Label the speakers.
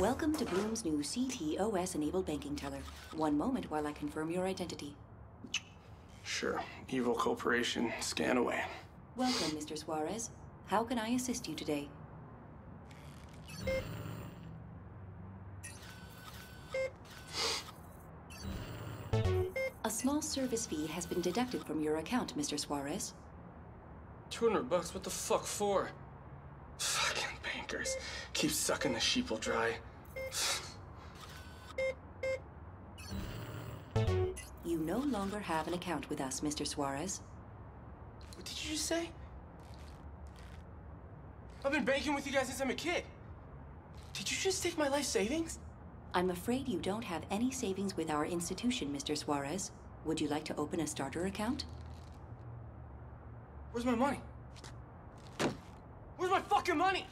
Speaker 1: Welcome to Blume's new CTOS enabled banking teller. One moment while I confirm your identity.
Speaker 2: Sure. Evil corporation. Scan away.
Speaker 1: Welcome, Mr. Suarez. How can I assist you today? A small service fee has been deducted from your account, Mr. Suarez.
Speaker 2: 200 bucks? What the fuck for? Fucking bankers. Keep sucking the sheeple dry.
Speaker 1: You no longer have an account with us, Mr. Suarez.
Speaker 2: What did you just say? I've been banking with you guys since I'm a kid. Did you just take my life savings?
Speaker 1: I'm afraid you don't have any savings with our institution, Mr. Suarez. Would you like to open a starter account?
Speaker 2: Where's my money? Where's my fucking money?